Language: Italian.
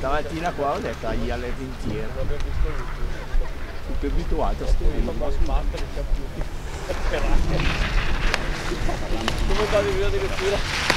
Stamattina qua ho detto agli alle rintiere. Sono più abituato a stare. Come sbattere più. Come davi via?